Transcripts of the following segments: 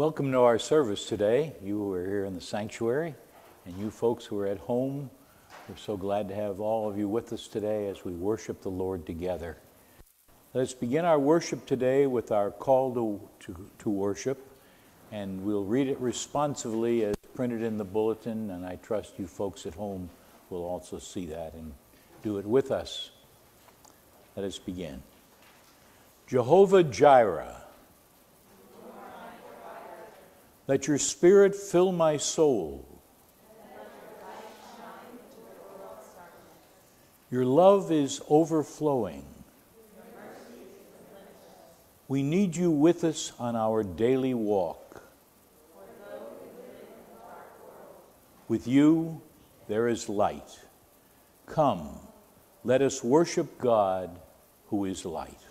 Welcome to our service today. You who are here in the sanctuary, and you folks who are at home. We're so glad to have all of you with us today as we worship the Lord together. Let's begin our worship today with our call to, to, to worship, and we'll read it responsively as printed in the bulletin, and I trust you folks at home will also see that and do it with us. Let us begin. Jehovah Jireh. Let your spirit fill my soul. Your love is overflowing. We need you with us on our daily walk. With you, there is light. Come, let us worship God who is light.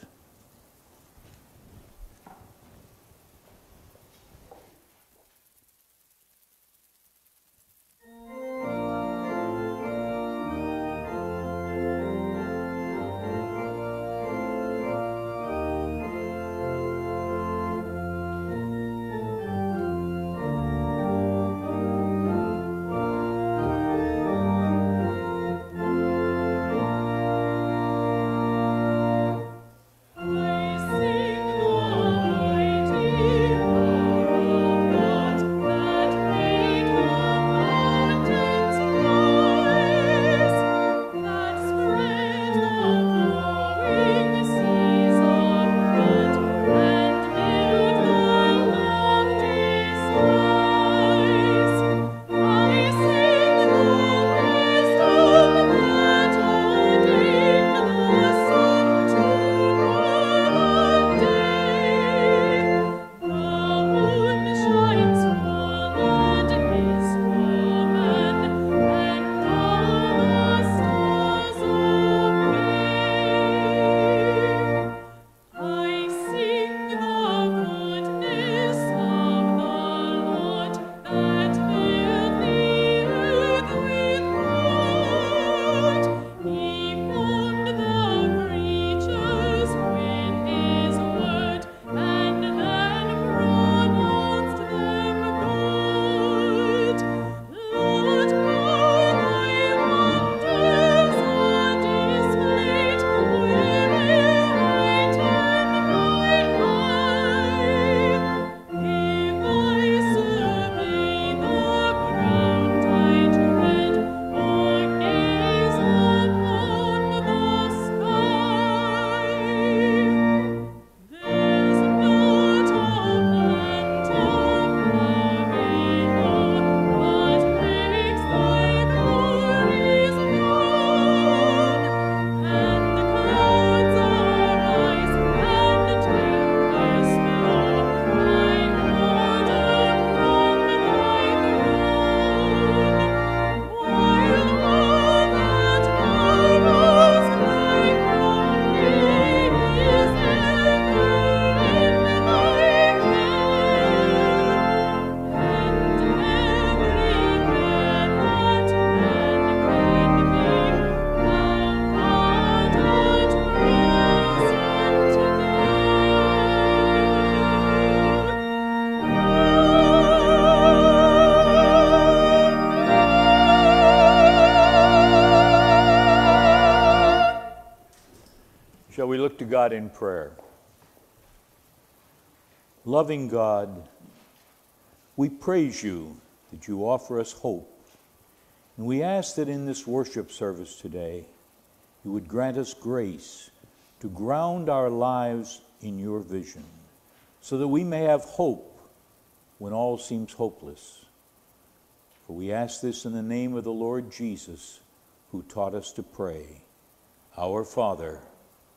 God in prayer. Loving God, we praise you that you offer us hope. And we ask that in this worship service today, you would grant us grace to ground our lives in your vision, so that we may have hope when all seems hopeless. For we ask this in the name of the Lord Jesus, who taught us to pray. Our Father,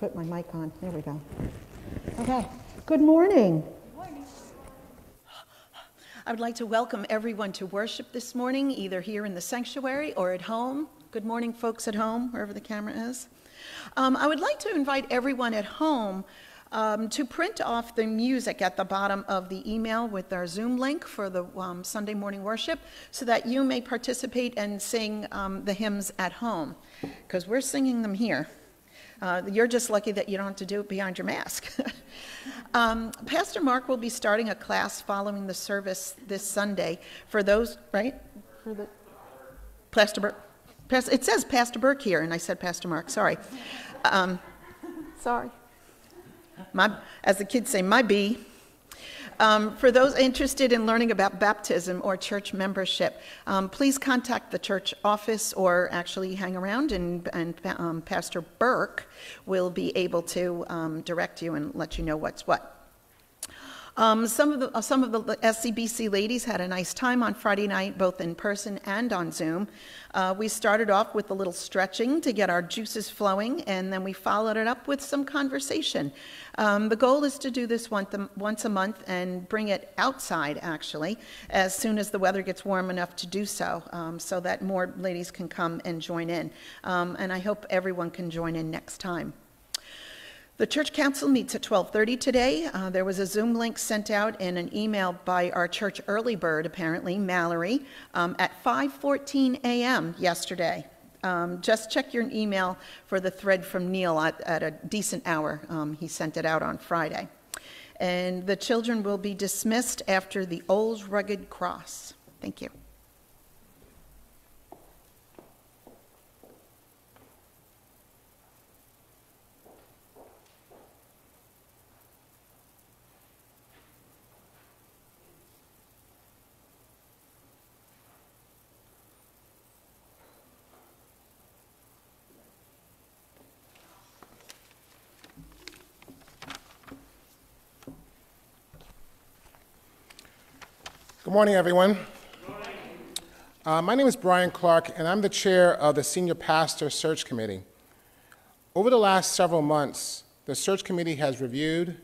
Put my mic on. There we go. Okay. Good morning. I would like to welcome everyone to worship this morning, either here in the sanctuary or at home. Good morning, folks at home, wherever the camera is. Um, I would like to invite everyone at home um, to print off the music at the bottom of the email with our Zoom link for the um, Sunday morning worship so that you may participate and sing um, the hymns at home, because we're singing them here. Uh, you're just lucky that you don't have to do it behind your mask. um, Pastor Mark will be starting a class following the service this Sunday for those, right? For the Pastor Burke. It says Pastor Burke here, and I said Pastor Mark. Sorry. Um, sorry. My, as the kids say, my B. Um, for those interested in learning about baptism or church membership, um, please contact the church office or actually hang around, and, and um, Pastor Burke will be able to um, direct you and let you know what's what. Um, some of the uh, some of the SCBC ladies had a nice time on Friday night, both in person and on Zoom. Uh, we started off with a little stretching to get our juices flowing, and then we followed it up with some conversation. Um, the goal is to do this once a, once a month and bring it outside, actually, as soon as the weather gets warm enough to do so, um, so that more ladies can come and join in. Um, and I hope everyone can join in next time. The church council meets at 12:30 today. Uh, there was a Zoom link sent out in an email by our church early bird, apparently Mallory, um, at 5:14 a.m. yesterday. Um, just check your email for the thread from Neil at, at a decent hour. Um, he sent it out on Friday. And the children will be dismissed after the Old Rugged Cross. Thank you. Good morning, everyone. Uh, my name is Brian Clark, and I'm the chair of the Senior Pastor Search Committee. Over the last several months, the search committee has reviewed,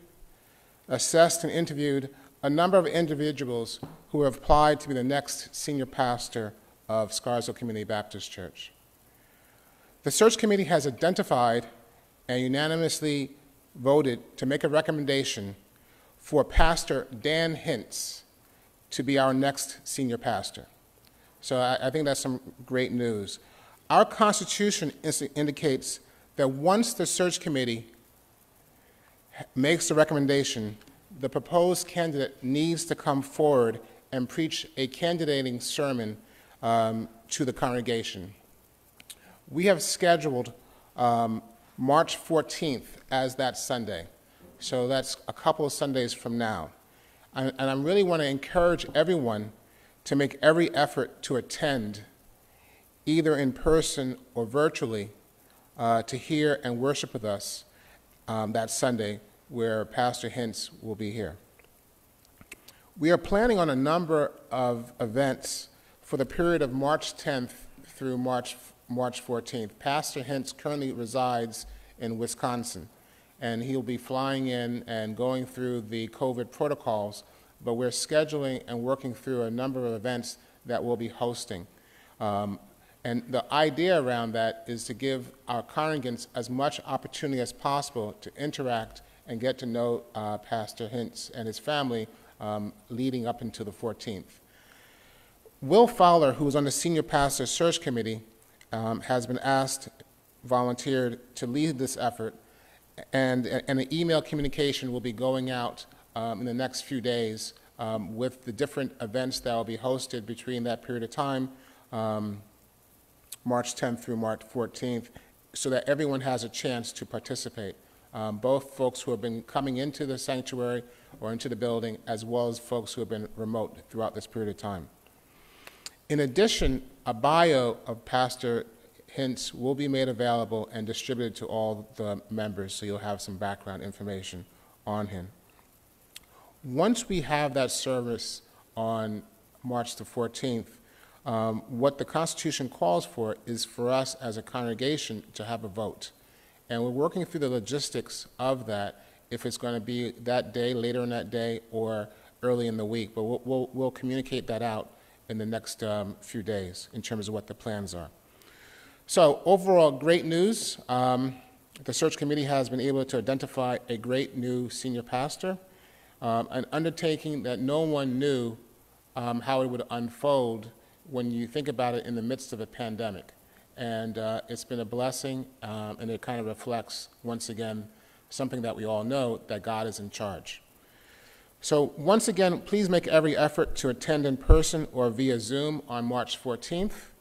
assessed, and interviewed a number of individuals who have applied to be the next senior pastor of Scarsdale Community Baptist Church. The search committee has identified and unanimously voted to make a recommendation for Pastor Dan Hintz to be our next senior pastor. So I, I think that's some great news. Our Constitution indicates that once the search committee makes the recommendation, the proposed candidate needs to come forward and preach a candidating sermon um, to the congregation. We have scheduled um, March 14th as that Sunday. So that's a couple of Sundays from now. And I really want to encourage everyone to make every effort to attend, either in person or virtually, uh, to hear and worship with us um, that Sunday where Pastor Hintz will be here. We are planning on a number of events for the period of March 10th through March, March 14th. Pastor Hintz currently resides in Wisconsin and he'll be flying in and going through the COVID protocols, but we're scheduling and working through a number of events that we'll be hosting. Um, and the idea around that is to give our congregants as much opportunity as possible to interact and get to know uh, Pastor Hintz and his family um, leading up into the 14th. Will Fowler, who is on the Senior Pastor Search Committee, um, has been asked, volunteered to lead this effort and, and an email communication will be going out um, in the next few days um, with the different events that will be hosted between that period of time, um, March 10th through March 14th, so that everyone has a chance to participate. Um, both folks who have been coming into the sanctuary or into the building, as well as folks who have been remote throughout this period of time. In addition, a bio of Pastor Hintz will be made available and distributed to all the members, so you'll have some background information on him. Once we have that service on March the 14th, um, what the Constitution calls for is for us as a congregation to have a vote. And we're working through the logistics of that, if it's going to be that day, later in that day, or early in the week. But we'll, we'll, we'll communicate that out in the next um, few days in terms of what the plans are. So overall, great news. Um, the search committee has been able to identify a great new senior pastor, um, an undertaking that no one knew um, how it would unfold when you think about it in the midst of a pandemic. And uh, it's been a blessing, um, and it kind of reflects, once again, something that we all know that God is in charge. So, once again, please make every effort to attend in person or via Zoom on March 14th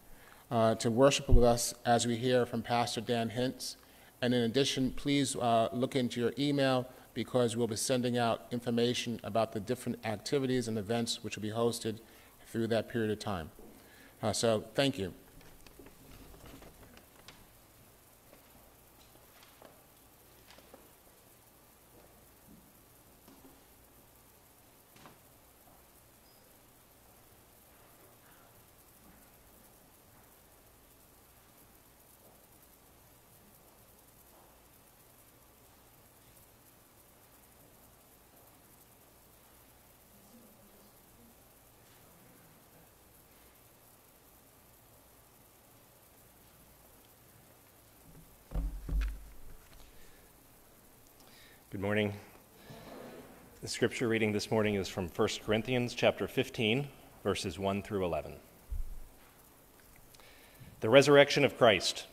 uh, to worship with us as we hear from Pastor Dan Hintz. And in addition, please uh, look into your email because we'll be sending out information about the different activities and events which will be hosted through that period of time. Uh, so, thank you. Morning. The scripture reading this morning is from 1 Corinthians chapter 15, verses 1 through 11. The resurrection of Christ.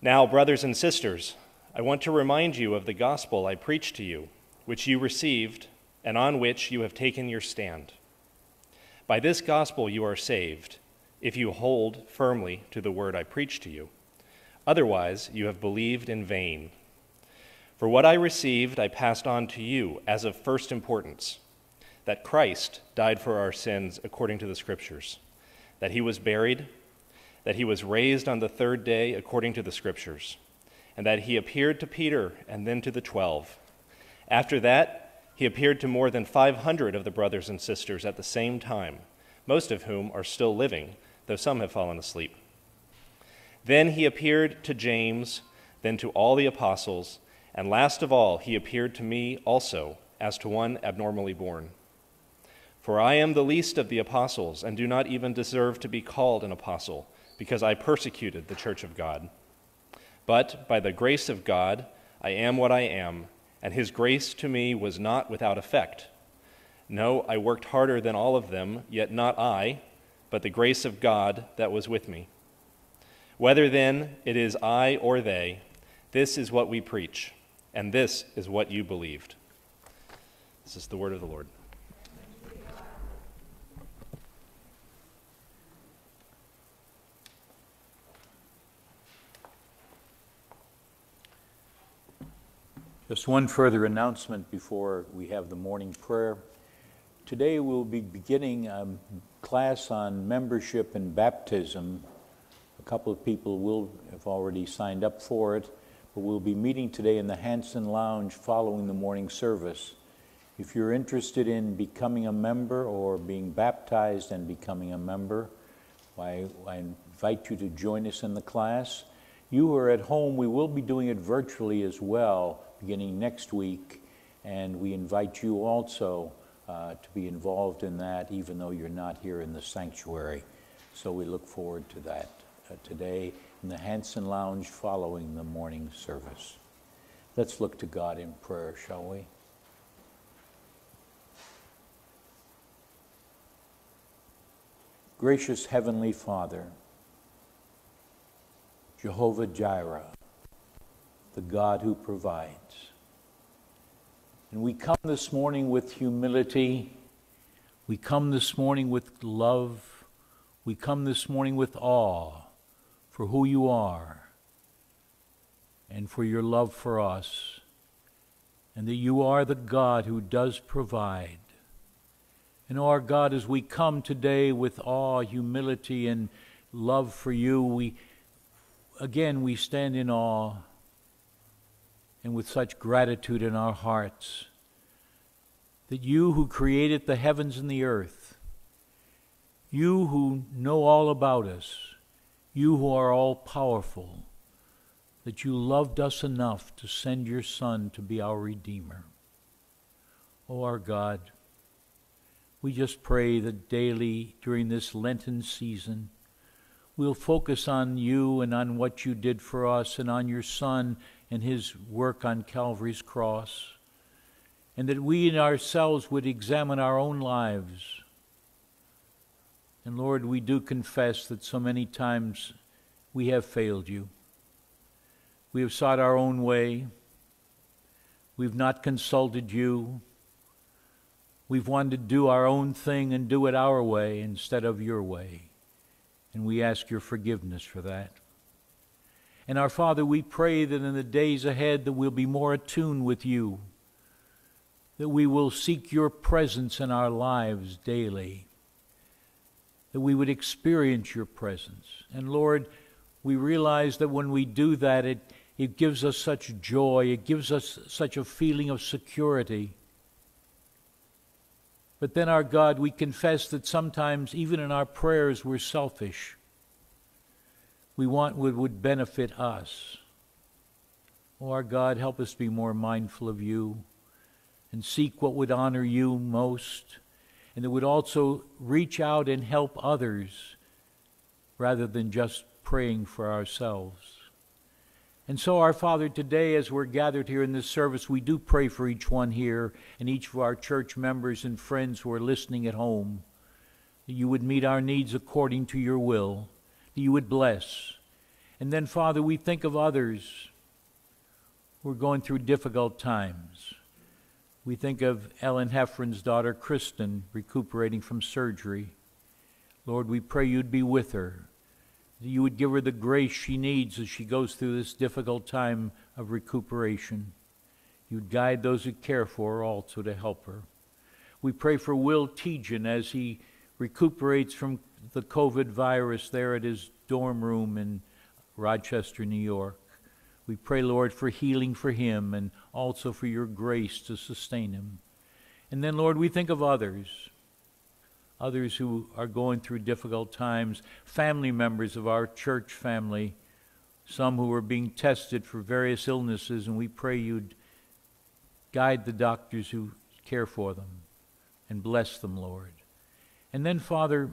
Now, brothers and sisters, I want to remind you of the gospel I preached to you, which you received and on which you have taken your stand. By this gospel you are saved, if you hold firmly to the word I preached to you. Otherwise, you have believed in vain. For what I received, I passed on to you as of first importance that Christ died for our sins according to the Scriptures, that he was buried, that he was raised on the third day according to the Scriptures, and that he appeared to Peter and then to the twelve. After that, he appeared to more than 500 of the brothers and sisters at the same time, most of whom are still living, though some have fallen asleep. Then he appeared to James, then to all the apostles. And last of all, he appeared to me also as to one abnormally born. For I am the least of the apostles, and do not even deserve to be called an apostle, because I persecuted the church of God. But by the grace of God, I am what I am, and his grace to me was not without effect. No, I worked harder than all of them, yet not I, but the grace of God that was with me. Whether then it is I or they, this is what we preach and this is what you believed. This is the word of the Lord. Just one further announcement before we have the morning prayer. Today we'll be beginning a class on membership and baptism. A couple of people will have already signed up for it we'll be meeting today in the Hanson Lounge following the morning service. If you're interested in becoming a member or being baptized and becoming a member, I, I invite you to join us in the class. You are at home, we will be doing it virtually as well beginning next week, and we invite you also uh, to be involved in that, even though you're not here in the sanctuary. So we look forward to that uh, today in the Hanson Lounge following the morning service. Let's look to God in prayer, shall we? Gracious Heavenly Father, Jehovah Jireh, the God who provides. And we come this morning with humility. We come this morning with love. We come this morning with awe for who you are and for your love for us, and that you are the God who does provide. And oh, our God, as we come today with awe, humility, and love for you, we again we stand in awe and with such gratitude in our hearts that you who created the heavens and the earth, you who know all about us, you who are all powerful, that you loved us enough to send your Son to be our Redeemer. Oh, our God, we just pray that daily during this Lenten season, we'll focus on you and on what you did for us and on your Son and his work on Calvary's cross, and that we in ourselves would examine our own lives. And Lord, we do confess that so many times we have failed you. We have sought our own way. We've not consulted you. We've wanted to do our own thing and do it our way instead of your way. And we ask your forgiveness for that. And our Father, we pray that in the days ahead that we'll be more attuned with you, that we will seek your presence in our lives daily, that we would experience your presence. And Lord, we realize that when we do that, it, it gives us such joy, it gives us such a feeling of security. But then, our God, we confess that sometimes, even in our prayers, we're selfish. We want what would benefit us. Oh, our God, help us be more mindful of you and seek what would honor you most, and that would also reach out and help others rather than just praying for ourselves. And so, our Father, today as we're gathered here in this service, we do pray for each one here and each of our church members and friends who are listening at home. That you would meet our needs according to your will, that you would bless. And then, Father, we think of others who are going through difficult times. We think of Ellen Heffron's daughter, Kristen, recuperating from surgery. Lord, we pray you'd be with her that you would give her the grace she needs as she goes through this difficult time of recuperation. You'd guide those who care for her also to help her. We pray for Will Tejan as he recuperates from the COVID virus there at his dorm room in Rochester, New York. We pray, Lord, for healing for him and also for your grace to sustain him. And then, Lord, we think of others others who are going through difficult times, family members of our church family, some who are being tested for various illnesses, and we pray you'd guide the doctors who care for them and bless them, Lord. And then, Father,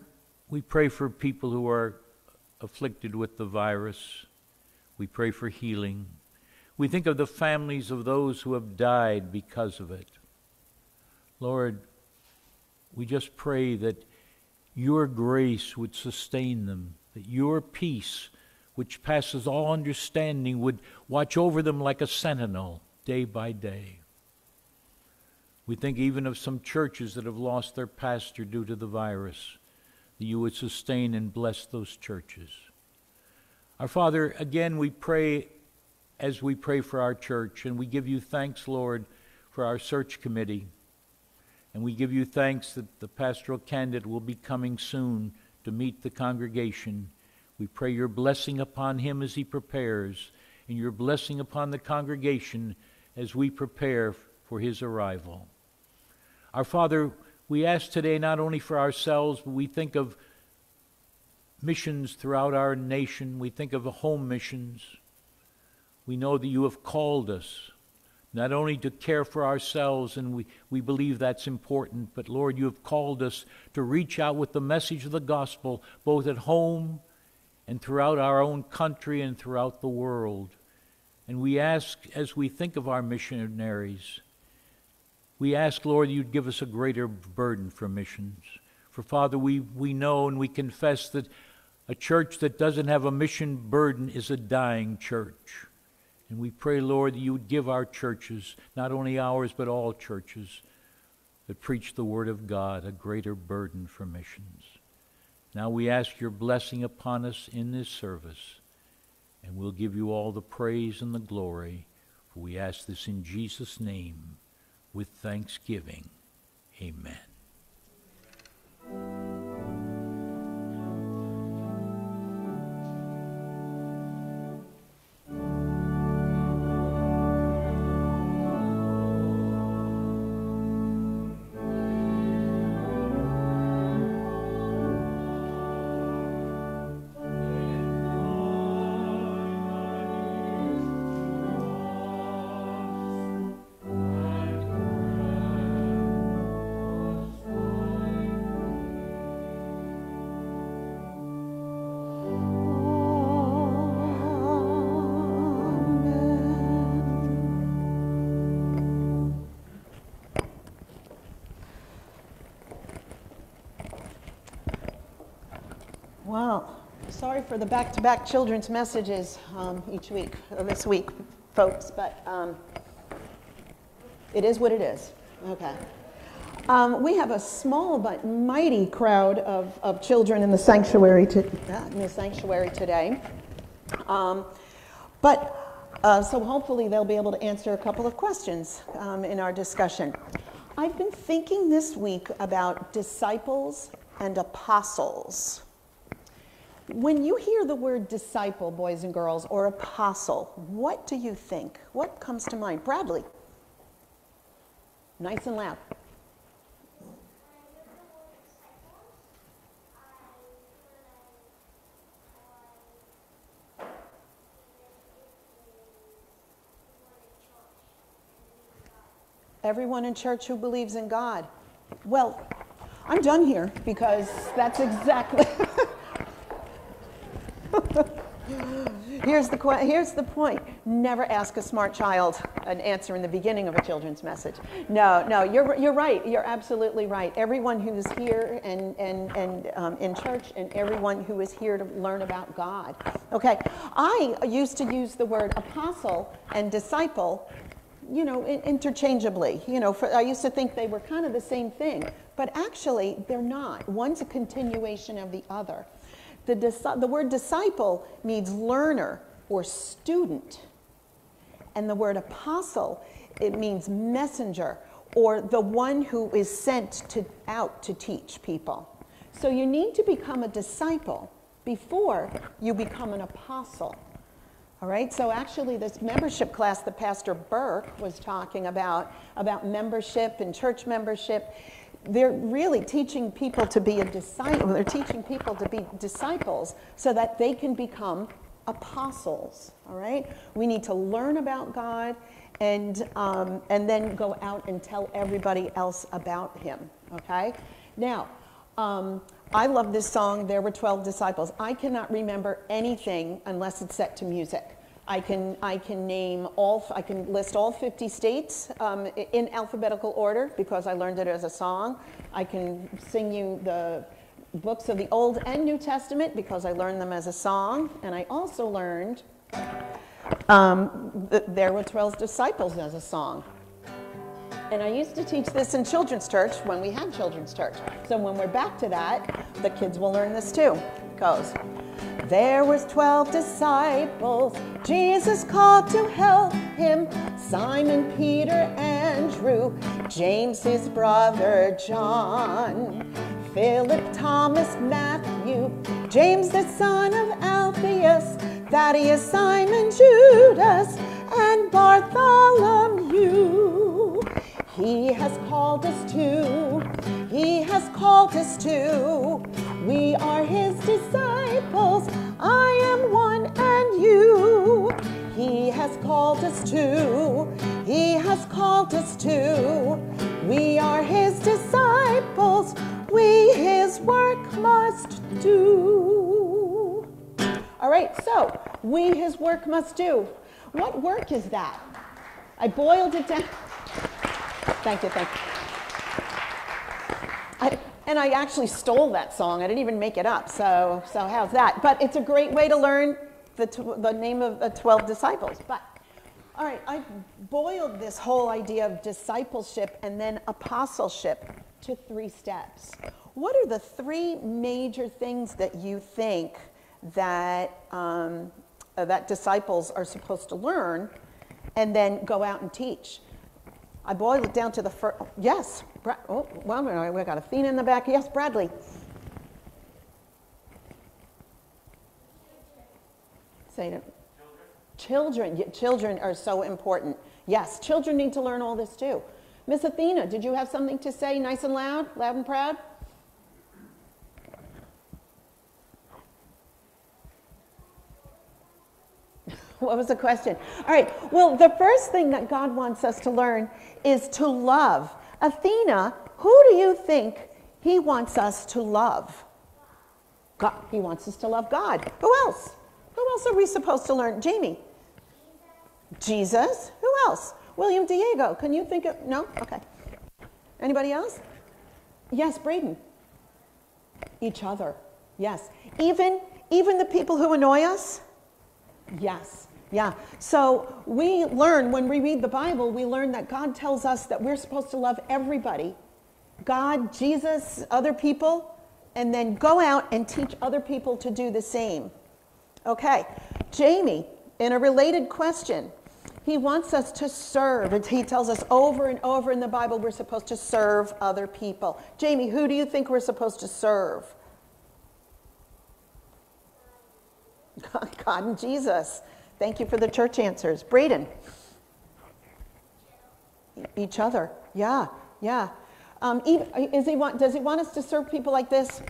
we pray for people who are afflicted with the virus. We pray for healing. We think of the families of those who have died because of it. Lord, we just pray that your grace would sustain them, that your peace, which passes all understanding, would watch over them like a sentinel day by day. We think even of some churches that have lost their pastor due to the virus, that you would sustain and bless those churches. Our Father, again, we pray as we pray for our church, and we give you thanks, Lord, for our search committee. And we give you thanks that the pastoral candidate will be coming soon to meet the congregation. We pray your blessing upon him as he prepares, and your blessing upon the congregation as we prepare for his arrival. Our Father, we ask today not only for ourselves, but we think of missions throughout our nation. We think of home missions. We know that you have called us not only to care for ourselves, and we, we believe that's important, but Lord, you have called us to reach out with the message of the gospel, both at home and throughout our own country and throughout the world. And we ask, as we think of our missionaries, we ask, Lord, you'd give us a greater burden for missions. For Father, we, we know and we confess that a church that doesn't have a mission burden is a dying church. And we pray, Lord, that you would give our churches, not only ours, but all churches that preach the Word of God, a greater burden for missions. Now we ask your blessing upon us in this service, and we'll give you all the praise and the glory, for we ask this in Jesus' name with thanksgiving. Amen. Sorry for the back-to-back children's messages um, each week, or this week, folks, but um, it is what it is. Okay. Um, we have a small but mighty crowd of, of children in the sanctuary to, in the sanctuary today. Um, but uh, so hopefully they'll be able to answer a couple of questions um, in our discussion. I've been thinking this week about disciples and apostles. When you hear the word disciple, boys and girls, or apostle, what do you think? What comes to mind? Bradley. Nice and loud. Everyone in church who believes in God. Well, I'm done here because that's exactly. here's, the, here's the point never ask a smart child an answer in the beginning of a children's message. No, no, you're, you're right. You're absolutely right. Everyone who's here and, and, and um, in church and everyone who is here to learn about God. Okay, I used to use the word apostle and disciple you know, interchangeably. You know, for, I used to think they were kind of the same thing, but actually they're not. One's a continuation of the other. The, the word disciple means learner or student, and the word apostle it means messenger or the one who is sent to, out to teach people. So you need to become a disciple before you become an apostle. All right, so actually, this membership class that Pastor Burke was talking about, about membership and church membership, they're really teaching people to be a disciple. They're teaching people to be disciples so that they can become apostles. All right, we need to learn about God and, um, and then go out and tell everybody else about Him. Okay, now, um, I love this song, There Were 12 Disciples. I cannot remember anything unless it's set to music. I can, I can name all, I can list all 50 states um, in alphabetical order because I learned it as a song. I can sing you the books of the Old and New Testament because I learned them as a song. And I also learned um, that there were 12 disciples as a song. And I used to teach this in children's church when we had children's church. So when we're back to that, the kids will learn this too. Goes. There was 12 disciples Jesus called to help him. Simon, Peter, Andrew, James, his brother John, Philip, Thomas, Matthew, James, the son of Alphaeus, Thaddeus, Simon, Judas, and Bartholomew. He has called us to, He has called us to. We are His disciples. I am one and you. He has called us to, He has called us to. We are His disciples. We His work must do. All right, so we His work must do. What work is that? I boiled it down. Thank you, thank you. I, and I actually stole that song. I didn't even make it up. So, so how's that? But it's a great way to learn the, the name of the 12 disciples. But, all right, I boiled this whole idea of discipleship and then apostleship to three steps. What are the three major things that you think that, um, that disciples are supposed to learn and then go out and teach? I boiled it down to the first. Yes. Oh, well, we got Athena in the back. Yes, Bradley. Say it. Children. Children. Children are so important. Yes, children need to learn all this too. Miss Athena, did you have something to say nice and loud, loud and proud? What was the question? All right. Well, the first thing that God wants us to learn is to love. Athena, who do you think he wants us to love? God. He wants us to love God. Who else? Who else are we supposed to learn? Jamie. Jesus. Who else? William Diego. Can you think of? No? Okay. Anybody else? Yes, Braden. Each other. Yes. Even even the people who annoy us? Yes. Yeah. So we learn when we read the Bible, we learn that God tells us that we're supposed to love everybody. God, Jesus, other people, and then go out and teach other people to do the same. Okay. Jamie, in a related question, he wants us to serve. And he tells us over and over in the Bible we're supposed to serve other people. Jamie, who do you think we're supposed to serve? God and Jesus. Thank you for the church answers. Braden. Each other. Yeah, yeah. Um, is he want, does he want us to serve people like this?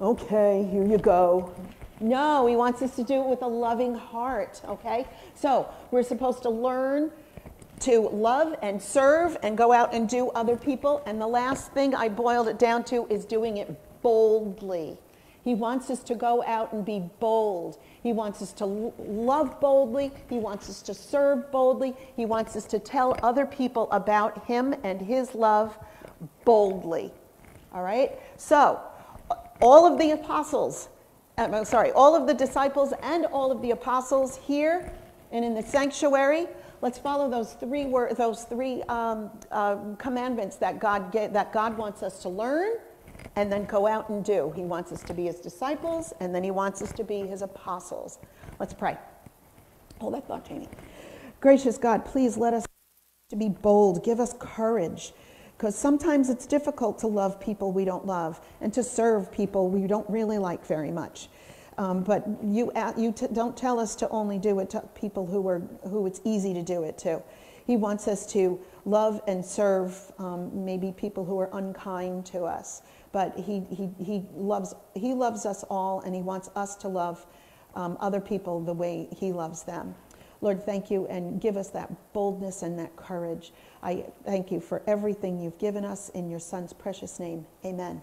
Okay, here you go. No, he wants us to do it with a loving heart, okay? So we're supposed to learn to love and serve and go out and do other people. And the last thing I boiled it down to is doing it boldly. He wants us to go out and be bold. He wants us to love boldly. He wants us to serve boldly. He wants us to tell other people about Him and His love boldly. All right? So, all of the apostles, I'm uh, sorry, all of the disciples and all of the apostles here and in the sanctuary, let's follow those three, wor- those three um, uh, commandments that God, that God wants us to learn and then go out and do. He wants us to be his disciples, and then he wants us to be his apostles. Let's pray. Hold that thought, Jamie. Gracious God, please let us to be bold. Give us courage. Because sometimes it's difficult to love people we don't love and to serve people we don't really like very much. Um, but you, you t- don't tell us to only do it to people who, are, who it's easy to do it to. He wants us to love and serve um, maybe people who are unkind to us but he, he, he, loves, he loves us all and he wants us to love um, other people the way he loves them. Lord, thank you and give us that boldness and that courage. I thank you for everything you've given us in your son's precious name. Amen.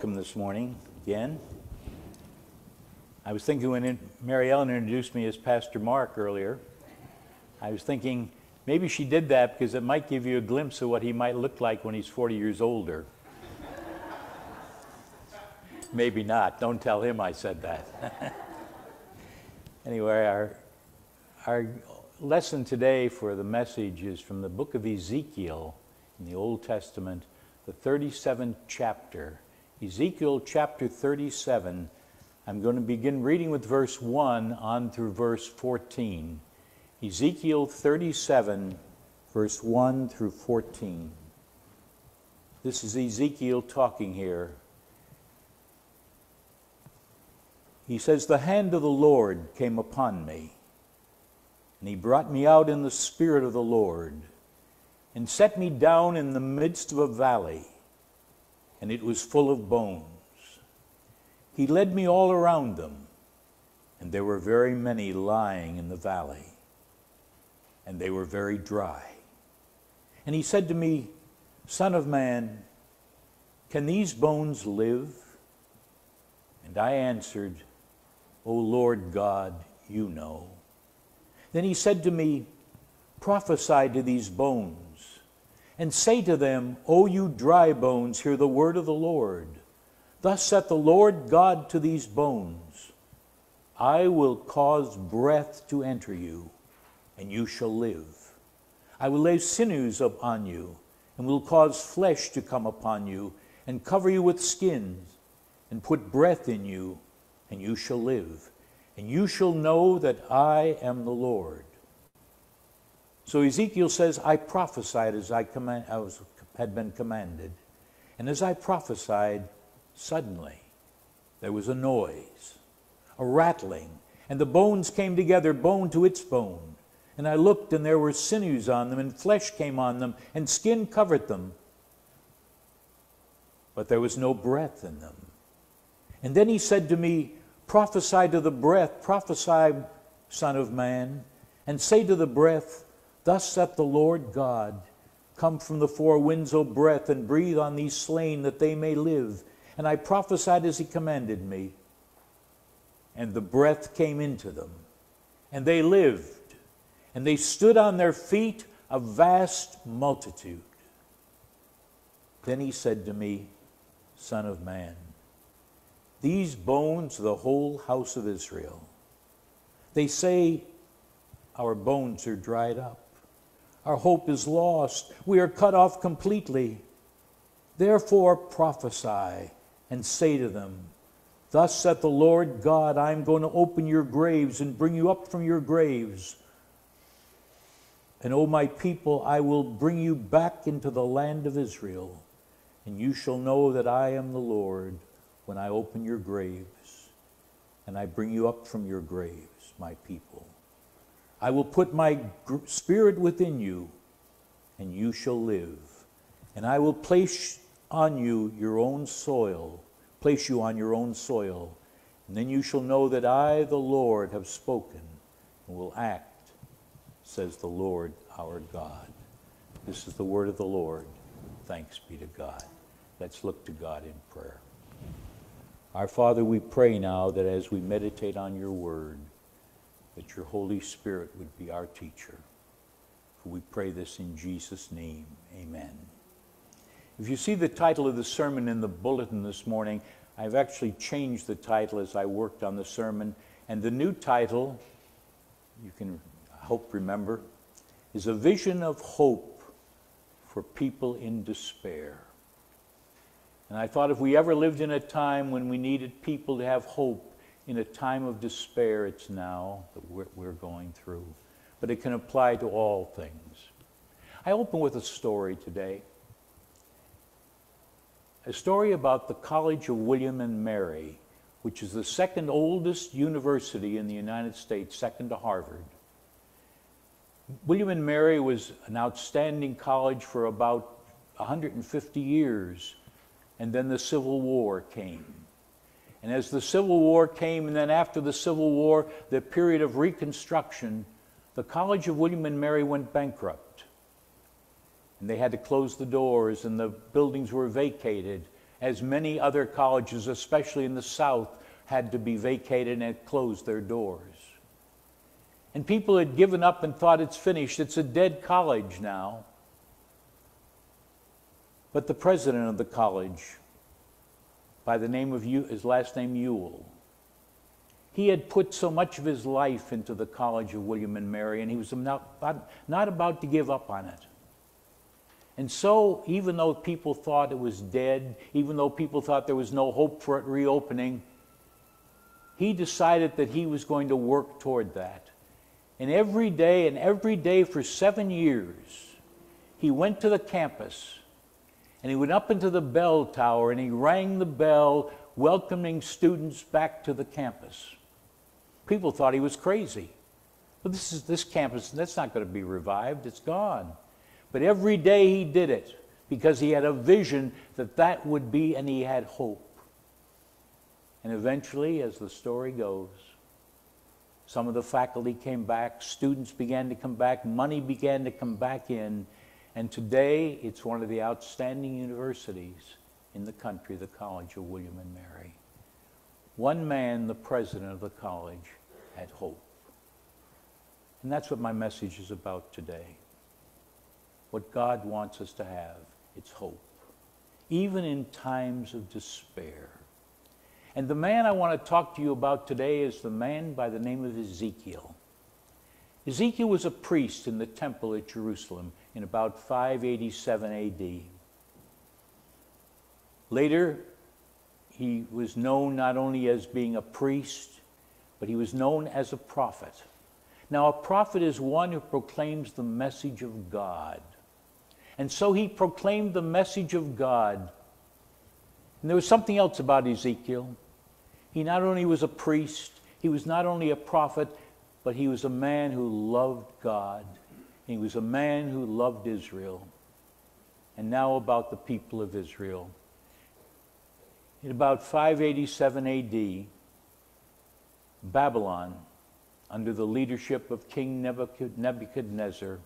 Welcome this morning again. I was thinking when Mary Ellen introduced me as Pastor Mark earlier, I was thinking maybe she did that because it might give you a glimpse of what he might look like when he's 40 years older. maybe not. Don't tell him I said that. anyway, our, our lesson today for the message is from the book of Ezekiel in the Old Testament, the 37th chapter. Ezekiel chapter 37. I'm going to begin reading with verse 1 on through verse 14. Ezekiel 37, verse 1 through 14. This is Ezekiel talking here. He says, The hand of the Lord came upon me, and he brought me out in the spirit of the Lord, and set me down in the midst of a valley and it was full of bones. He led me all around them, and there were very many lying in the valley, and they were very dry. And he said to me, Son of man, can these bones live? And I answered, O Lord God, you know. Then he said to me, Prophesy to these bones and say to them, O you dry bones, hear the word of the Lord. Thus saith the Lord God to these bones I will cause breath to enter you, and you shall live. I will lay sinews upon you, and will cause flesh to come upon you, and cover you with skins, and put breath in you, and you shall live. And you shall know that I am the Lord. So Ezekiel says, I prophesied as I, command, I was, had been commanded. And as I prophesied, suddenly there was a noise, a rattling, and the bones came together, bone to its bone. And I looked, and there were sinews on them, and flesh came on them, and skin covered them. But there was no breath in them. And then he said to me, Prophesy to the breath, prophesy, Son of Man, and say to the breath, Thus saith the Lord God Come from the four winds, O breath, and breathe on these slain that they may live. And I prophesied as he commanded me. And the breath came into them, and they lived, and they stood on their feet, a vast multitude. Then he said to me, Son of man, these bones the whole house of Israel. They say, Our bones are dried up. Our hope is lost. We are cut off completely. Therefore prophesy and say to them, Thus saith the Lord God, I am going to open your graves and bring you up from your graves. And, O my people, I will bring you back into the land of Israel, and you shall know that I am the Lord when I open your graves and I bring you up from your graves, my people. I will put my spirit within you, and you shall live. And I will place on you your own soil, place you on your own soil. And then you shall know that I, the Lord, have spoken and will act, says the Lord our God. This is the word of the Lord. Thanks be to God. Let's look to God in prayer. Our Father, we pray now that as we meditate on your word, that your Holy Spirit would be our teacher. For we pray this in Jesus' name. Amen. If you see the title of the sermon in the bulletin this morning, I've actually changed the title as I worked on the sermon. And the new title, you can, I hope, remember, is A Vision of Hope for People in Despair. And I thought if we ever lived in a time when we needed people to have hope, in a time of despair, it's now that we're, we're going through. But it can apply to all things. I open with a story today. A story about the College of William and Mary, which is the second oldest university in the United States, second to Harvard. William and Mary was an outstanding college for about 150 years, and then the Civil War came. And as the Civil War came, and then after the Civil War, the period of Reconstruction, the College of William and Mary went bankrupt. And they had to close the doors, and the buildings were vacated, as many other colleges, especially in the South, had to be vacated and closed their doors. And people had given up and thought it's finished. It's a dead college now. But the president of the college, by the name of his last name Ewell, he had put so much of his life into the College of William and Mary, and he was not, not about to give up on it. And so, even though people thought it was dead, even though people thought there was no hope for it reopening, he decided that he was going to work toward that. And every day, and every day for seven years, he went to the campus and he went up into the bell tower and he rang the bell, welcoming students back to the campus. People thought he was crazy. But this is this campus, that's not going to be revived, it's gone. But every day he did it because he had a vision that that would be, and he had hope. And eventually, as the story goes, some of the faculty came back, students began to come back, money began to come back in, and today it's one of the outstanding universities in the country, the College of William and Mary. One man, the president of the college, had hope. And that's what my message is about today. What God wants us to have, it's hope, even in times of despair. And the man I want to talk to you about today is the man by the name of Ezekiel. Ezekiel was a priest in the temple at Jerusalem in about 587 AD. Later, he was known not only as being a priest, but he was known as a prophet. Now, a prophet is one who proclaims the message of God. And so he proclaimed the message of God. And there was something else about Ezekiel. He not only was a priest, he was not only a prophet, but he was a man who loved God. He was a man who loved Israel. And now about the people of Israel. In about 587 AD, Babylon, under the leadership of King Nebuchadnezzar,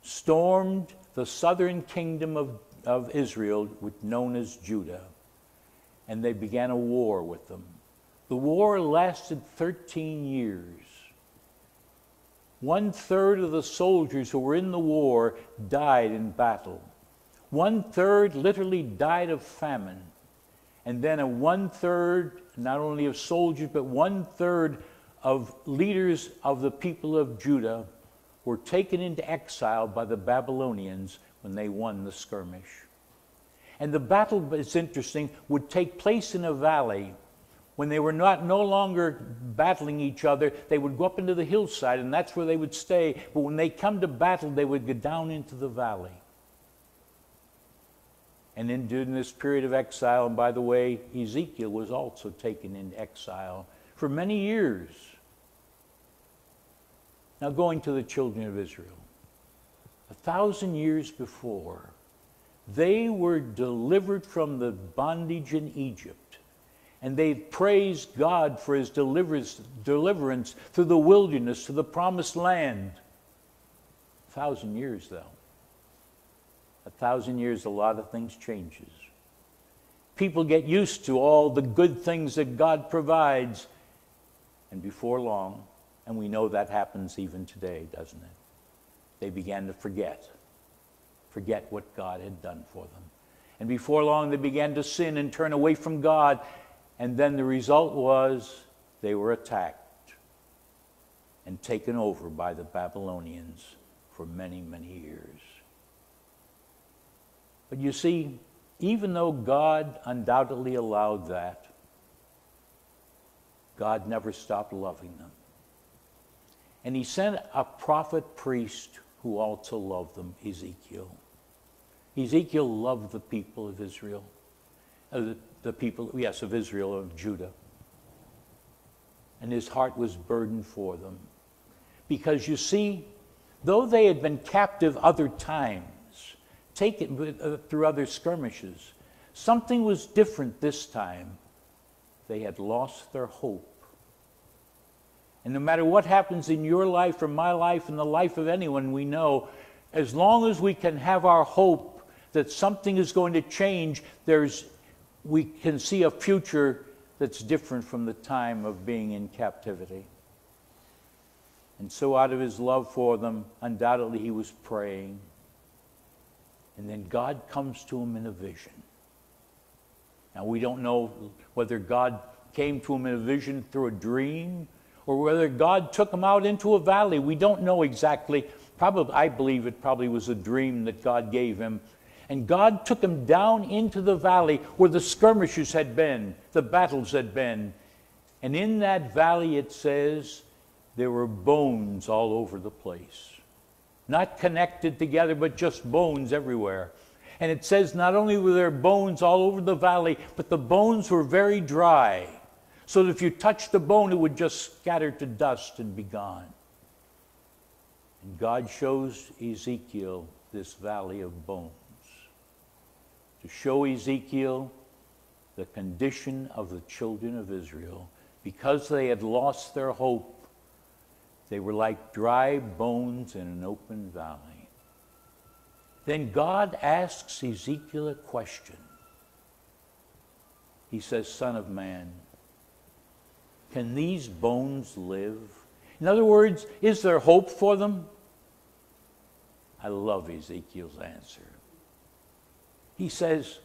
stormed the southern kingdom of, of Israel, known as Judah, and they began a war with them. The war lasted 13 years. One third of the soldiers who were in the war died in battle. One third literally died of famine. And then a one third, not only of soldiers, but one third of leaders of the people of Judah were taken into exile by the Babylonians when they won the skirmish. And the battle, it's interesting, would take place in a valley when they were not no longer battling each other, they would go up into the hillside and that's where they would stay. But when they come to battle, they would go down into the valley. And then during this period of exile, and by the way, Ezekiel was also taken into exile for many years. Now, going to the children of Israel, a thousand years before, they were delivered from the bondage in Egypt and they praised God for his deliverance, deliverance through the wilderness to the promised land. A thousand years, though. A thousand years, a lot of things changes. People get used to all the good things that God provides, and before long, and we know that happens even today, doesn't it? They began to forget, forget what God had done for them. And before long, they began to sin and turn away from God and then the result was they were attacked and taken over by the Babylonians for many, many years. But you see, even though God undoubtedly allowed that, God never stopped loving them. And he sent a prophet priest who also loved them, Ezekiel. Ezekiel loved the people of Israel, uh, the the people, yes, of Israel, of Judah. And his heart was burdened for them. Because you see, though they had been captive other times, taken uh, through other skirmishes, something was different this time. They had lost their hope. And no matter what happens in your life or my life and the life of anyone we know, as long as we can have our hope that something is going to change, there's we can see a future that's different from the time of being in captivity. And so, out of his love for them, undoubtedly he was praying. And then God comes to him in a vision. Now, we don't know whether God came to him in a vision through a dream or whether God took him out into a valley. We don't know exactly. Probably, I believe it probably was a dream that God gave him. And God took him down into the valley where the skirmishes had been, the battles had been. And in that valley, it says, there were bones all over the place. Not connected together, but just bones everywhere. And it says not only were there bones all over the valley, but the bones were very dry. So that if you touched a bone, it would just scatter to dust and be gone. And God shows Ezekiel this valley of bones to show Ezekiel the condition of the children of Israel. Because they had lost their hope, they were like dry bones in an open valley. Then God asks Ezekiel a question. He says, Son of man, can these bones live? In other words, is there hope for them? I love Ezekiel's answer. He says,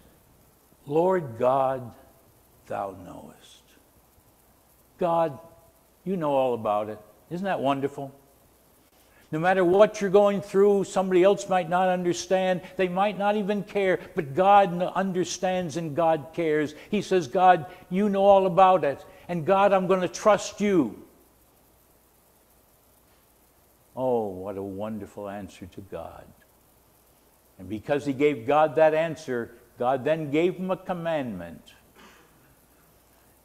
Lord God, thou knowest. God, you know all about it. Isn't that wonderful? No matter what you're going through, somebody else might not understand. They might not even care, but God understands and God cares. He says, God, you know all about it. And God, I'm going to trust you. Oh, what a wonderful answer to God. And because he gave God that answer, God then gave him a commandment.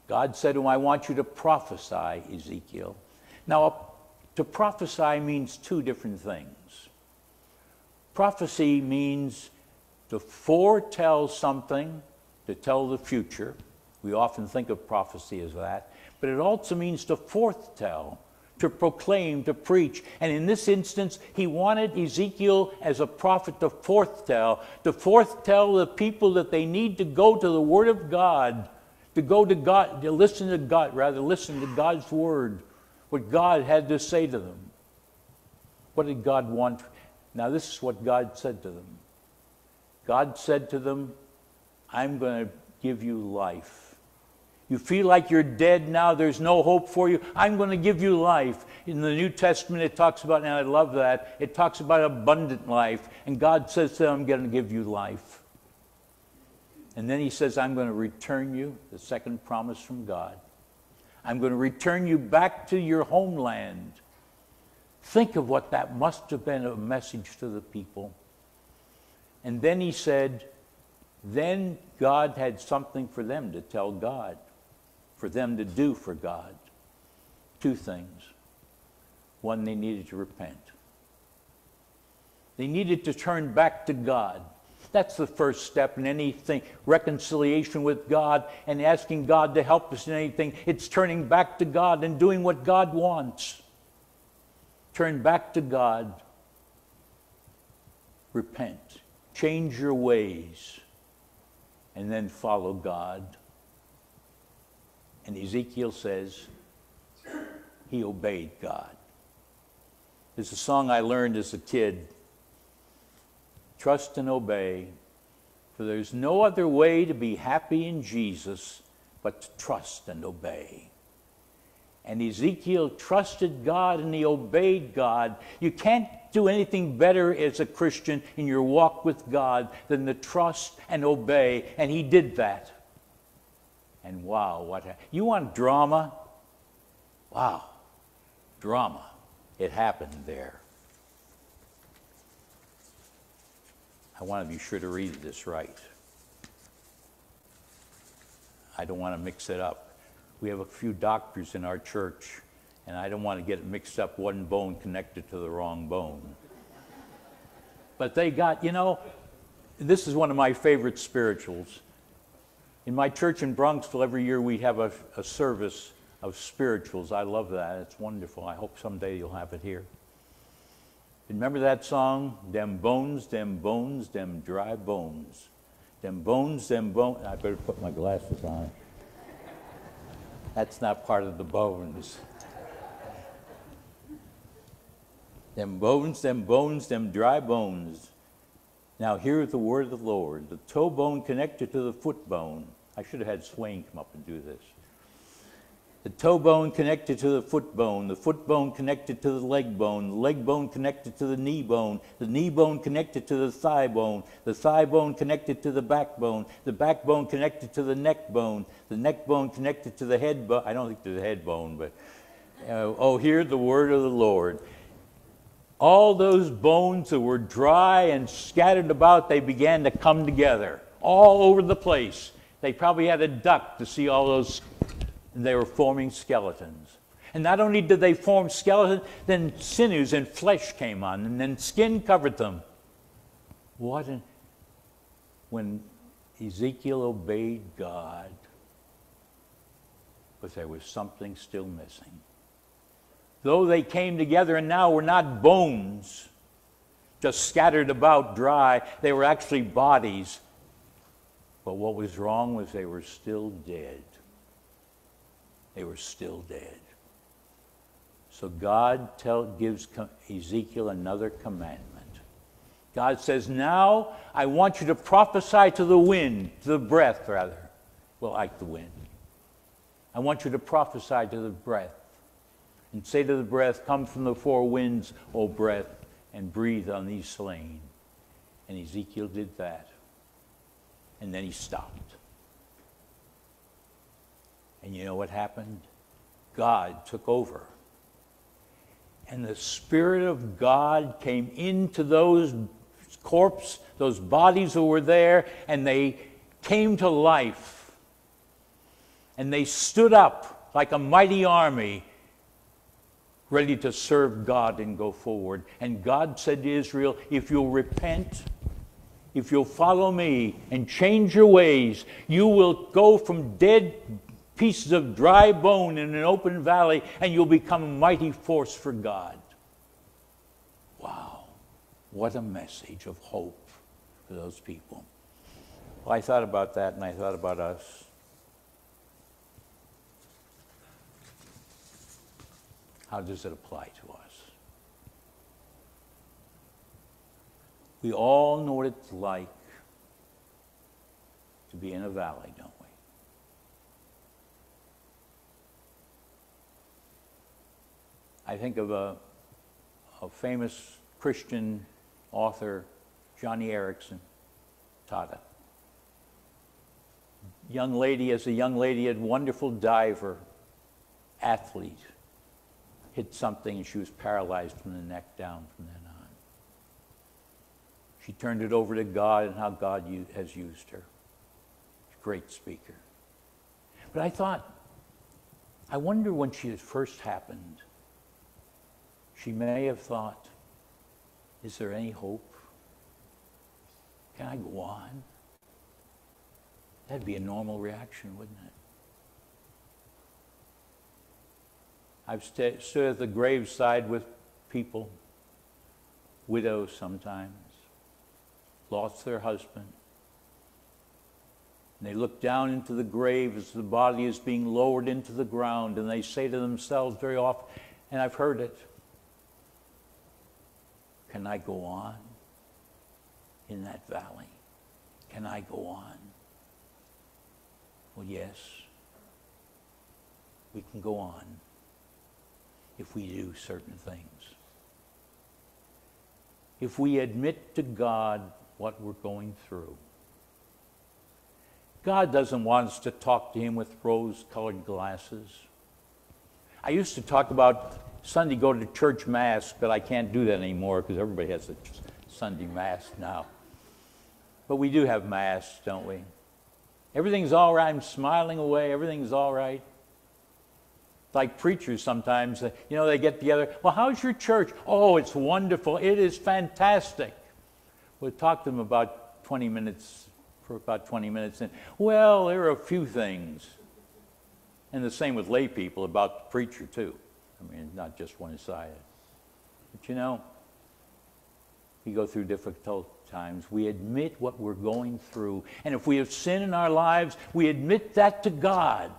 God said to him, I want you to prophesy, Ezekiel. Now, to prophesy means two different things. Prophecy means to foretell something, to tell the future. We often think of prophecy as that. But it also means to foretell, to proclaim, to preach. And in this instance, he wanted Ezekiel as a prophet to foretell, to foretell the people that they need to go to the Word of God, to go to God, to listen to God, rather, listen to God's Word, what God had to say to them. What did God want? Now, this is what God said to them. God said to them, I'm going to give you life. You feel like you're dead now, there's no hope for you. I'm going to give you life. In the New Testament, it talks about, and I love that, it talks about abundant life. And God says to them, I'm going to give you life. And then he says, I'm going to return you, the second promise from God. I'm going to return you back to your homeland. Think of what that must have been a message to the people. And then he said, then God had something for them to tell God for them to do for God. Two things. One, they needed to repent. They needed to turn back to God. That's the first step in anything reconciliation with God and asking God to help us in anything. It's turning back to God and doing what God wants. Turn back to God. Repent. Change your ways. And then follow God. And Ezekiel says he obeyed God. It's a song I learned as a kid. Trust and obey, for there's no other way to be happy in Jesus but to trust and obey. And Ezekiel trusted God and he obeyed God. You can't do anything better as a Christian in your walk with God than to trust and obey, and he did that. And wow, what a, you want drama? Wow, drama. It happened there. I want to be sure to read this right. I don't want to mix it up. We have a few doctors in our church, and I don't want to get it mixed up, one bone connected to the wrong bone. But they got, you know, this is one of my favorite spirituals. In my church in Bronxville, every year we have a, a service of spirituals. I love that. It's wonderful. I hope someday you'll have it here. Remember that song? Dem bones, dem bones, dem dry bones. Them bones, them bones. I better put my glasses on. That's not part of the bones. Them bones, them bones, them dry bones. Now hear the word of the Lord. The toe bone connected to the foot bone. I should have had Swain come up and do this. The toe bone connected to the foot bone, the foot bone connected to the leg bone, the leg bone connected to the knee bone, the knee bone connected to the thigh bone, the thigh bone connected to the backbone, the backbone connected to the neck bone, the neck bone connected to the head bone. I don't think to the head bone, but uh, oh, hear the word of the Lord. All those bones that were dry and scattered about, they began to come together all over the place. They probably had a duck to see all those, they were forming skeletons. And not only did they form skeletons, then sinews and flesh came on, and then skin covered them. What an, when Ezekiel obeyed God, but there was something still missing though they came together and now were not bones just scattered about dry, they were actually bodies. But what was wrong was they were still dead. They were still dead. So God tell, gives Ezekiel another commandment. God says, Now I want you to prophesy to the wind, to the breath, rather. Well, like the wind. I want you to prophesy to the breath and say to the breath, Come from the four winds, O breath, and breathe on these slain. And Ezekiel did that. And then he stopped. And you know what happened? God took over. And the Spirit of God came into those corpses, those bodies who were there, and they came to life. And they stood up like a mighty army ready to serve God and go forward. And God said to Israel, If you'll repent, if you'll follow me and change your ways, you will go from dead pieces of dry bone in an open valley and you'll become a mighty force for God. Wow, what a message of hope for those people. Well, I thought about that and I thought about us. How does it apply to us? We all know what it's like to be in a valley, don't we? I think of a, a famous Christian author, Joni Eareckson Tada. Young lady, as a young lady, a wonderful diver, athlete hit something and she was paralyzed from the neck down from on. She turned it over to God and how God has used her. Great speaker. But I thought, I wonder when she first happened, she may have thought, is there any hope? Can I go on? That'd be a normal reaction, wouldn't it? I've st- stood at the graveside with people, widows sometimes, lost their husband. And they look down into the grave as the body is being lowered into the ground, and they say to themselves very often, and I've heard it Can I go on in that valley? Can I go on? Well, yes, we can go on if we do certain things. If we admit to God what we're going through. God doesn't want us to talk to Him with rose colored glasses. I used to talk about Sunday go to church mass, but I can't do that anymore because everybody has a Sunday mass now. But we do have mass, don't we? Everything's all right. I'm smiling away. Everything's all right like preachers sometimes, uh, you know, they get together. Well, how's your church? Oh, it's wonderful. It is fantastic. We'll talk to them about 20 minutes, for about 20 minutes. And, well, there are a few things. And the same with lay people about the preacher, too. I mean, not just one sided. But you know, we go through difficult times. We admit what we're going through. And if we have sin in our lives, we admit that to God.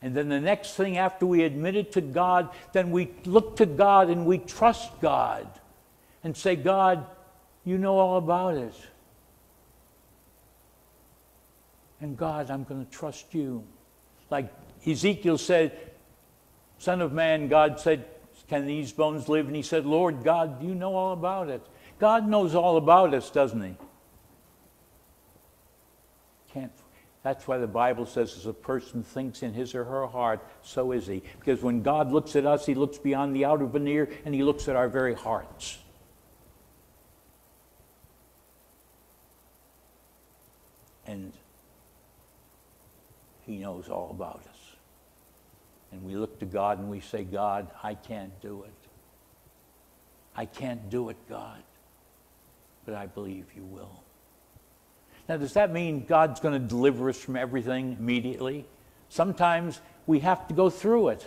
And then the next thing after we admit it to God, then we look to God and we trust God and say, God, you know all about it. And God, I'm going to trust you. Like Ezekiel said, Son of man, God said, Can these bones live? And he said, Lord God, you know all about it. God knows all about us, doesn't he? Can't that's why the Bible says, as a person thinks in his or her heart, so is he. Because when God looks at us, he looks beyond the outer veneer and he looks at our very hearts. And he knows all about us. And we look to God and we say, God, I can't do it. I can't do it, God. But I believe you will. Now, does that mean God's going to deliver us from everything immediately? Sometimes we have to go through it.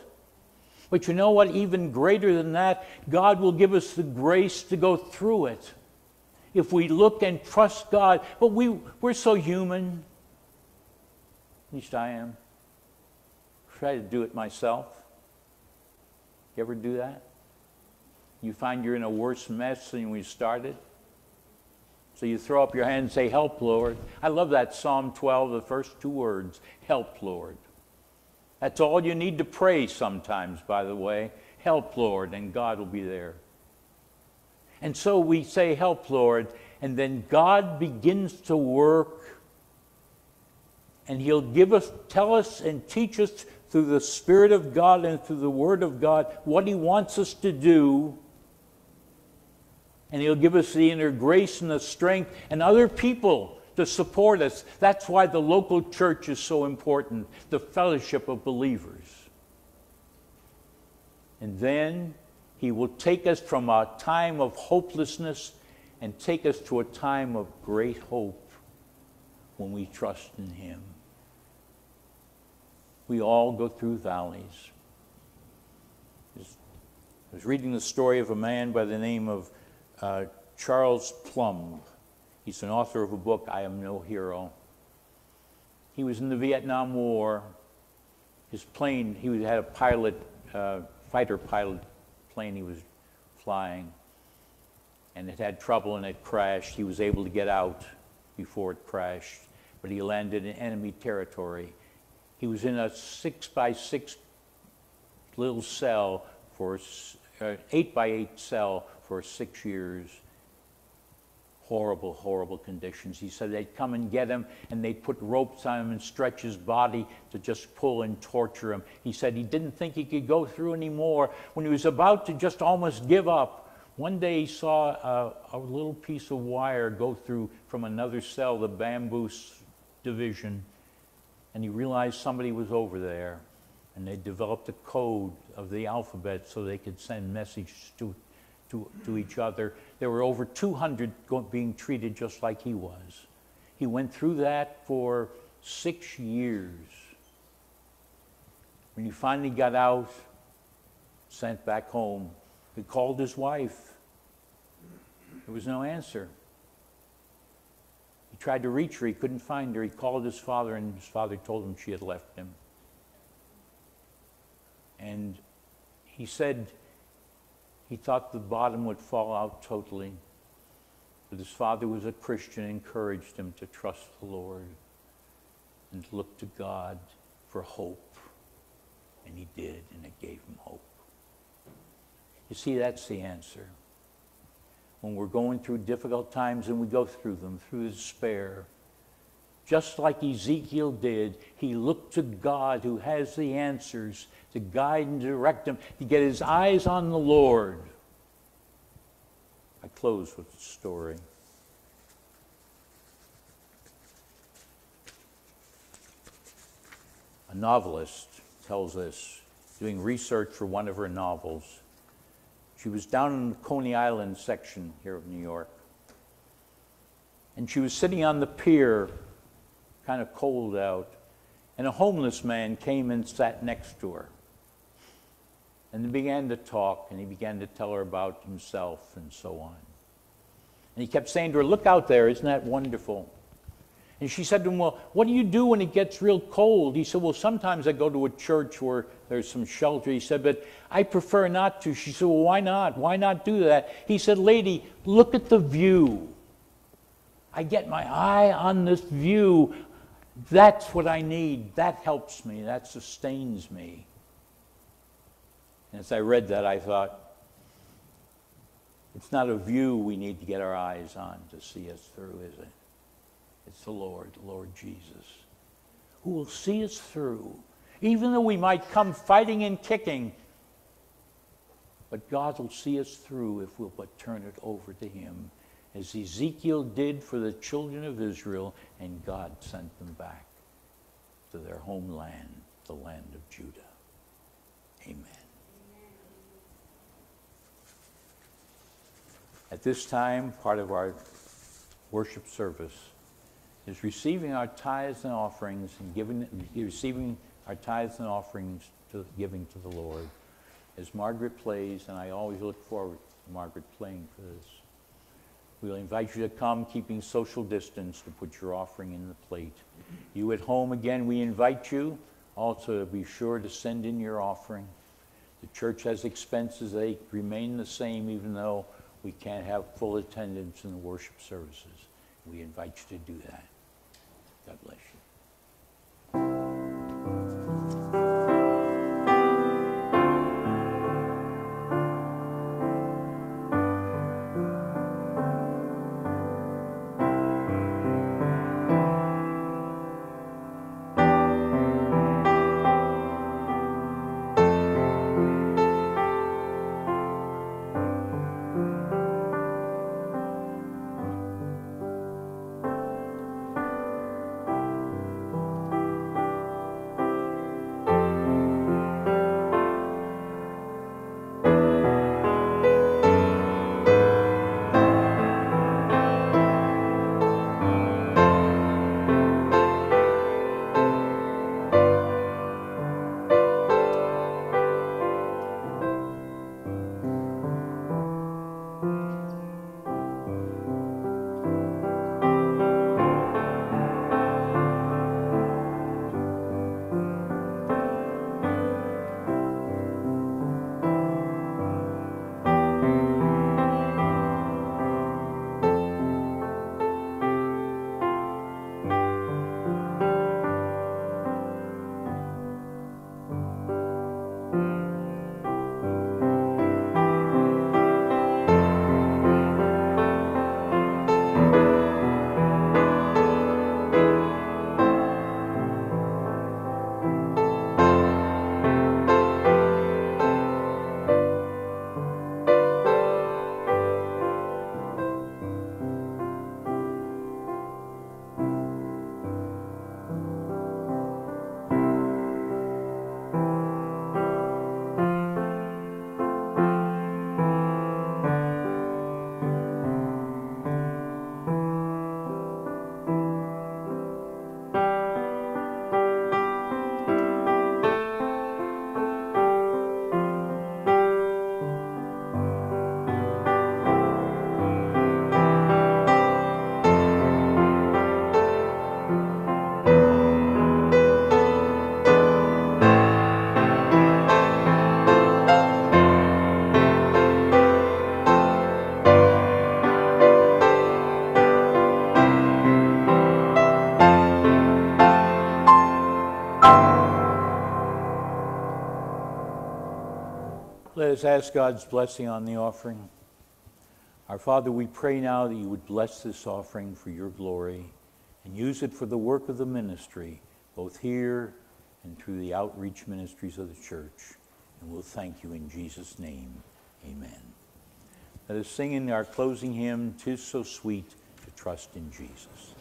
But you know what? Even greater than that, God will give us the grace to go through it. If we look and trust God, but we, we're so human. At least I am. Try to do it myself. You ever do that? You find you're in a worse mess than you started? So you throw up your hand and say, Help, Lord. I love that Psalm 12, the first two words Help, Lord. That's all you need to pray sometimes, by the way. Help, Lord, and God will be there. And so we say, Help, Lord, and then God begins to work, and He'll give us, tell us, and teach us through the Spirit of God and through the Word of God what He wants us to do and He'll give us the inner grace and the strength and other people to support us. That's why the local church is so important, the fellowship of believers. And then He will take us from our time of hopelessness and take us to a time of great hope when we trust in Him. We all go through valleys. I was reading the story of a man by the name of uh, Charles Plumb. He's an author of a book, I Am No Hero. He was in the Vietnam War. His plane, he had a pilot, uh, fighter pilot plane he was flying, and it had trouble and it crashed. He was able to get out before it crashed, but he landed in enemy territory. He was in a six by six little cell for uh, eight by eight cell for six years. Horrible, horrible conditions. He said they'd come and get him and they'd put ropes on him and stretch his body to just pull and torture him. He said he didn't think he could go through anymore. When he was about to just almost give up, one day he saw a, a little piece of wire go through from another cell, the bamboo division, and he realized somebody was over there and they developed a code of the alphabet so they could send messages to to, to each other. There were over 200 being treated just like he was. He went through that for six years. When he finally got out, sent back home, he called his wife. There was no answer. He tried to reach her, he couldn't find her. He called his father, and his father told him she had left him. And he said, he thought the bottom would fall out totally. But his father was a Christian, encouraged him to trust the Lord and look to God for hope. And he did, and it gave him hope. You see, that's the answer. When we're going through difficult times and we go through them, through despair, just like Ezekiel did, he looked to God who has the answers to guide and direct him, to get his eyes on the Lord. I close with a story. A novelist tells us, doing research for one of her novels. She was down in the Coney Island section here of New York. And she was sitting on the pier, kind of cold out, and a homeless man came and sat next to her. And they began to talk, and he began to tell her about himself and so on. And he kept saying to her, Look out there, isn't that wonderful? And she said to him, Well, what do you do when it gets real cold? He said, Well, sometimes I go to a church where there's some shelter. He said, But I prefer not to. She said, Well, why not? Why not do that? He said, Lady, look at the view. I get my eye on this view. That's what I need. That helps me. That sustains me. And as I read that, I thought, it's not a view we need to get our eyes on to see us through, is it? It's the Lord, the Lord Jesus, who will see us through. Even though we might come fighting and kicking, but God will see us through if we'll but turn it over to Him, as Ezekiel did for the children of Israel, and God sent them back to their homeland, the land of Judah. Amen. At this time, part of our worship service is receiving our tithes and offerings and giving, receiving our tithes and offerings to giving to the Lord. As Margaret plays, and I always look forward to Margaret playing for this, we'll invite you to come, keeping social distance, to put your offering in the plate. You at home, again, we invite you also to be sure to send in your offering. The church has expenses, they remain the same even though we can't have full attendance in the worship services. We invite you to do that. God bless you. Let us ask God's blessing on the offering. Our Father, we pray now that you would bless this offering for your glory and use it for the work of the ministry, both here and through the outreach ministries of the church. And we'll thank you in Jesus' name. Amen. Let us sing in our closing hymn, Tis So Sweet to Trust in Jesus.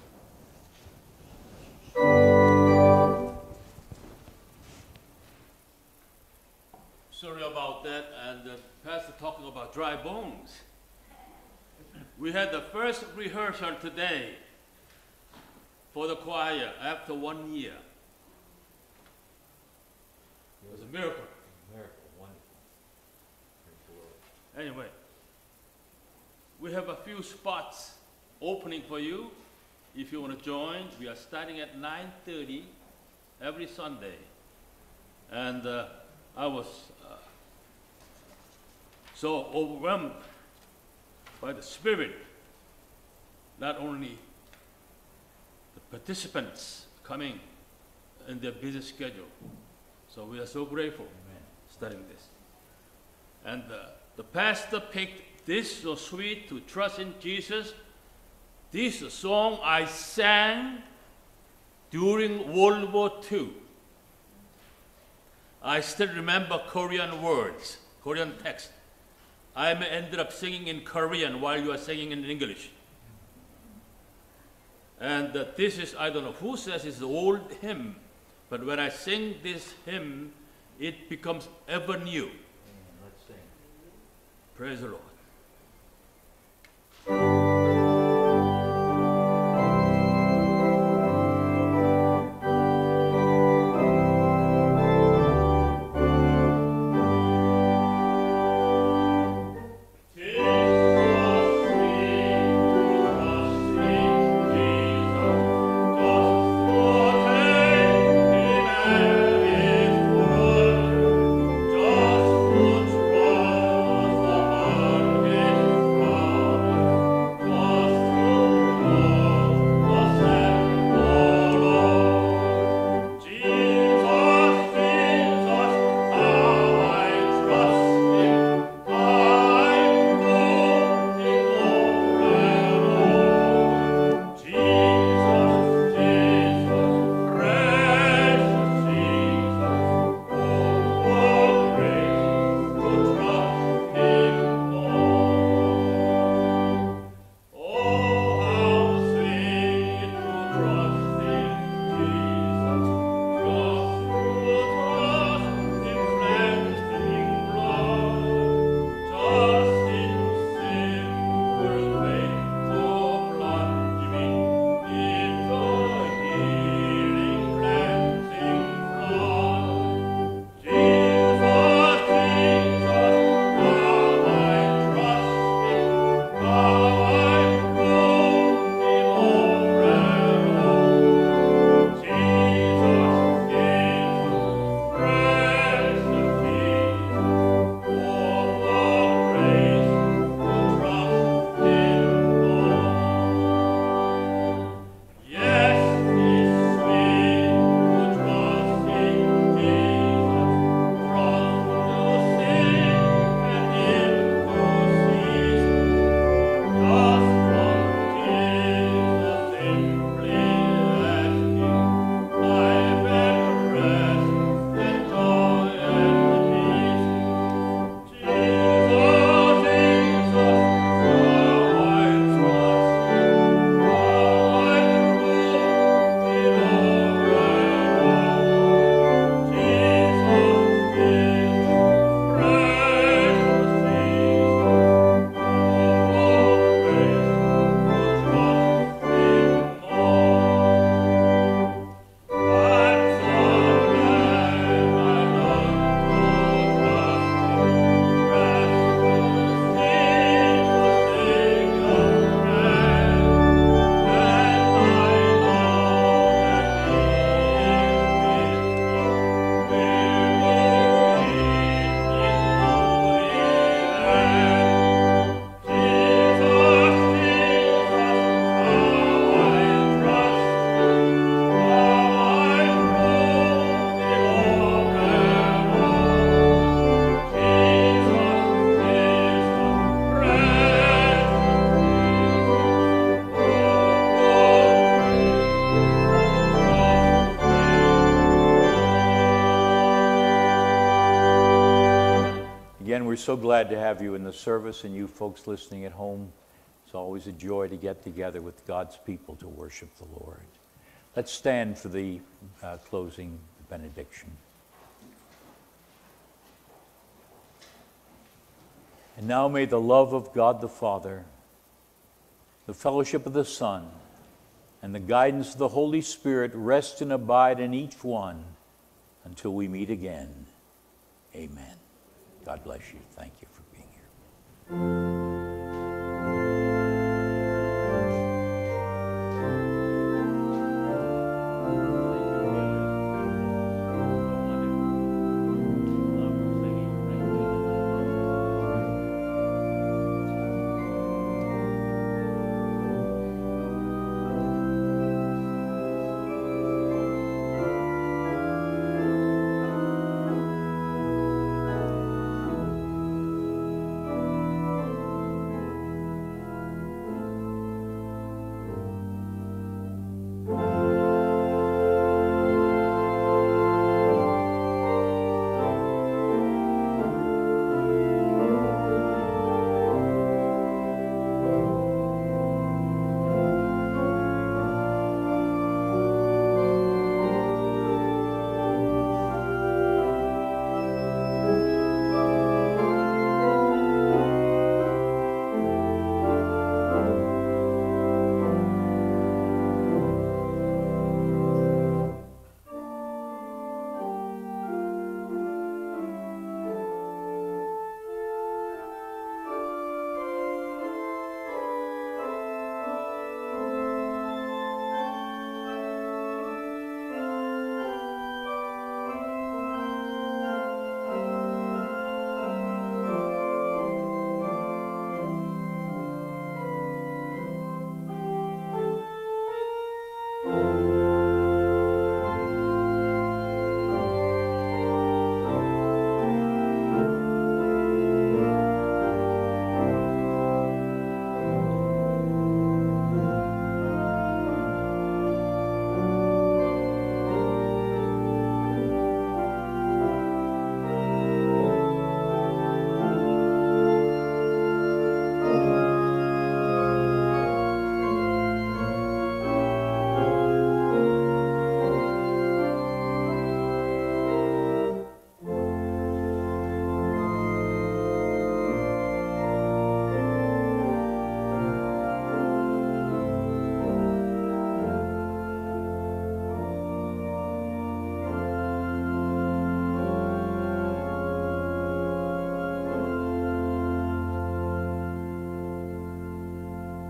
Sorry about that, and the pastor talking about dry bones. We had the first rehearsal today for the choir after one year. It was a miracle. Miracle, wonderful. Anyway, we have a few spots opening for you. If you want to join, we are starting at 9:30 every Sunday. And uh, I was so overwhelmed by the Spirit, not only the participants coming in their busy schedule. So we are so grateful studying this. And uh, the pastor picked this so sweet to trust in Jesus. This song I sang during World War II. I still remember Korean words, Korean text. I may ended up singing in Korean while you are singing in English. And this is, I don't know who says it's the old hymn, but when I sing this hymn, it becomes ever new. Mm, let's sing. Praise the Lord. So glad to have you in the service and you folks listening at home. It's always a joy to get together with God's people to worship the Lord. Let's stand for the uh, closing benediction. And now may the love of God the Father, the fellowship of the Son, and the guidance of the Holy Spirit rest and abide in each one until we meet again. Amen. God bless you. Thank you for being here.